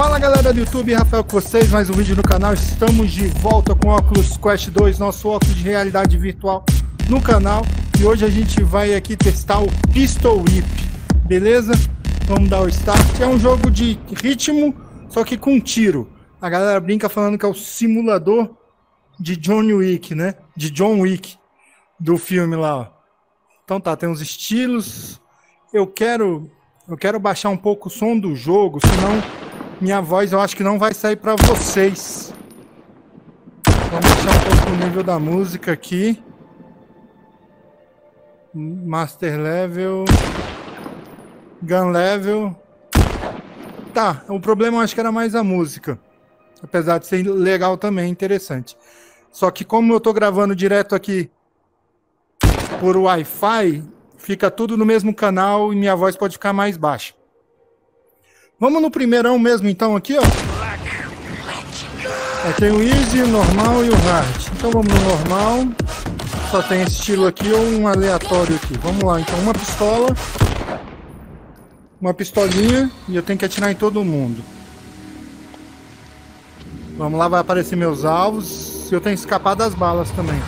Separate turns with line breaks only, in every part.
Fala galera do YouTube, Rafael com vocês, mais um vídeo no canal. Estamos de volta com o Oculus Quest 2, nosso óculos de realidade virtual no canal. E hoje a gente vai aqui testar o Pistol Whip, beleza? Vamos dar o start. É um jogo de ritmo, só que com tiro. A galera brinca falando que é o simulador de John Wick, né? De John Wick, do filme lá, ó. Então tá, tem uns estilos. Eu quero, eu quero baixar um pouco o som do jogo, senão minha voz eu acho que não vai sair para vocês. Vamos baixar um pouco o nível da música aqui. Master level. Gun level. Tá, o problema eu acho que era mais a música. Apesar de ser legal também, interessante. Só que como eu tô gravando direto aqui por Wi-Fi, fica tudo no mesmo canal e minha voz pode ficar mais baixa. Vamos no primeirão mesmo então aqui, ó. É, tem o Easy, o normal e o Hard. Então vamos no normal. Só tem esse estilo aqui ou um aleatório aqui. Vamos lá, então uma pistola. Uma pistolinha e eu tenho que atirar em todo mundo. Vamos lá, vai aparecer meus alvos. Eu tenho que escapar das balas também.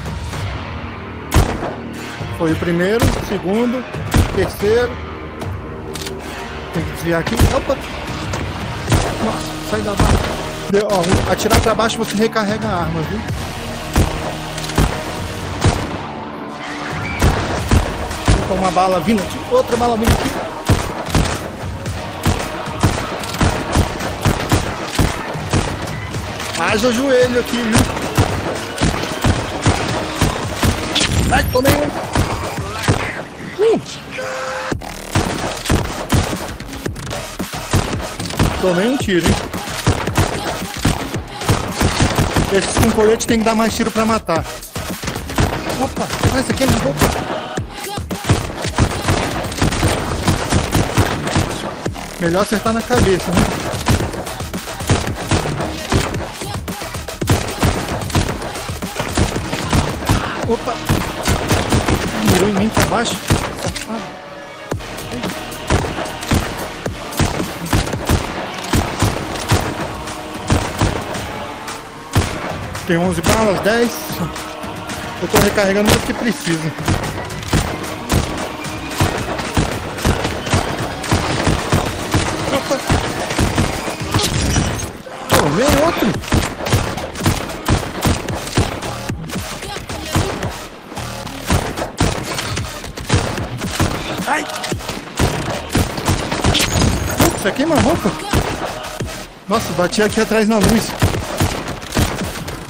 Foi o primeiro, segundo, terceiro. Tem que desviar aqui. Opa! Nossa, sai da bala. Deu, ó, atirar pra baixo você recarrega a arma, viu? Opa, uma bala vindo aqui, outra bala vindo aqui. Haja o joelho aqui, viu? Vai, tomei um. Uh! Tomei um tiro, hein? Esses com colete tem que dar mais tiro pra matar. Opa, esse aqui é minha roupa. Melhor acertar na cabeça, né? Opa! Mirou em mim pra baixo. Tem 11 balas, 10. Eu tô recarregando o que precisa. Opa! Pô, vem outro! Ai! Isso aqui é uma roupa? Nossa, bati aqui atrás na luz.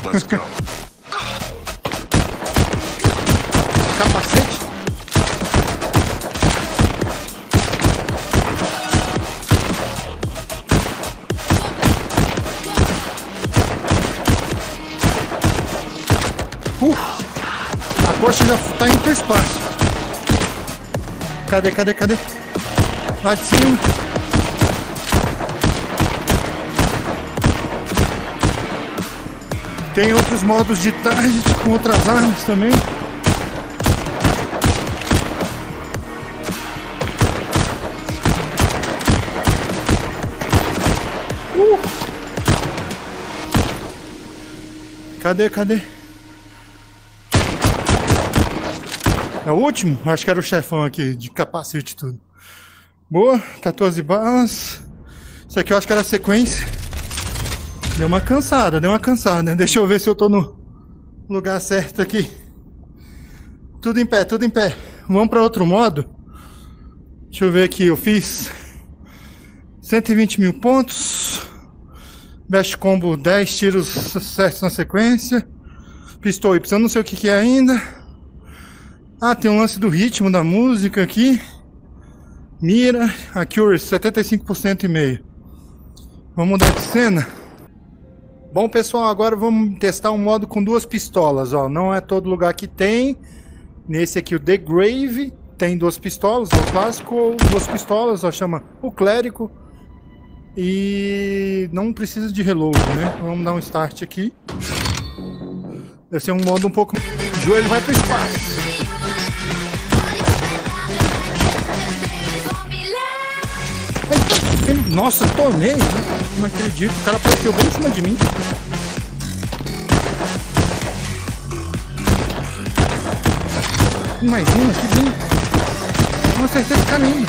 Let's go. Capacete? Uh, a coxa já tá indo pro espaço. Cadê, cadê, cadê? Lá de cima. Tem outros modos de target com outras armas também. Uh! Cadê, cadê? É o último? Acho que era o chefão aqui, de capacete e tudo. Boa, 14 balas. Isso aqui eu acho que era a sequência. Deu uma cansada, deu uma cansada. Deixa eu ver se eu tô no lugar certo aqui. Tudo em pé, tudo em pé. Vamos para outro modo. Deixa eu ver aqui, eu fiz 120 mil pontos. Best combo 10 tiros certos na sequência. Pistol Y, não sei o que, que é ainda. Ah, tem um lance do ritmo da música aqui. Mira, accuracy 75% e meio. Vamos mudar de cena. Bom, pessoal, agora vamos testar um modo com duas pistolas. Ó. Não é todo lugar que tem. Nesse aqui, o The Grave, tem duas pistolas. O clássico, duas pistolas, ó, chama o Clérigo. E não precisa de reload, né? Vamos dar um start aqui. Deve ser um modo um pouco... O joelho vai pro espaço. Nossa, tomei! Não acredito, o cara apareceu bem em cima de mim. Mais um aqui dentro. Não acertei esse ainda.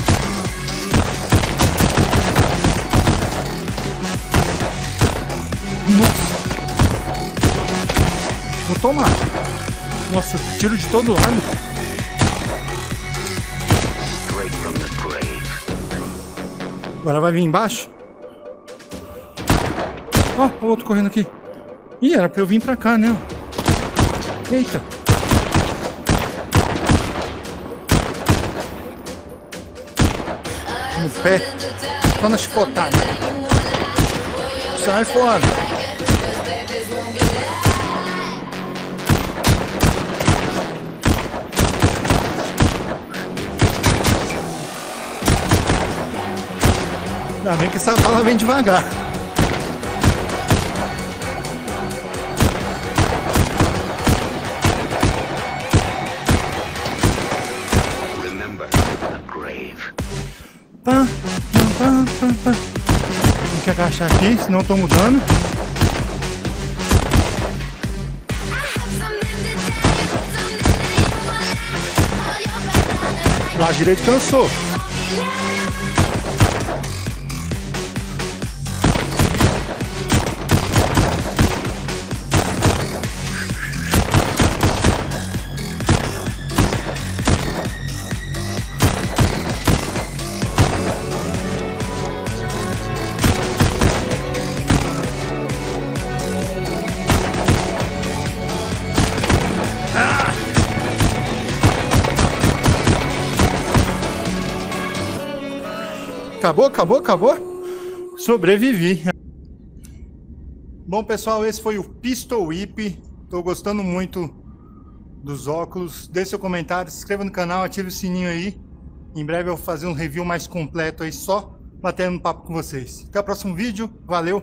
Nossa. Vou tomar. Nossa, tiro de todo lado. Agora vai vir embaixo. Ó, oh, o outro correndo aqui. Ih, era pra eu vir pra cá, né? Eita. No pé. Só na chicotada. Sai fora. Ainda bem que essa bala vem devagar. Pá, pá, pá, pá. Tem que agachar aqui, senão eu tô mudando. Lá direito cansou. Acabou, acabou, acabou. Sobrevivi. Bom, pessoal, esse foi o Pistol Whip. Tô gostando muito dos óculos. Deixe seu comentário, se inscreva no canal, ative o sininho aí. Em breve eu vou fazer um review mais completo aí, só batendo um papo com vocês. Até o próximo vídeo. Valeu!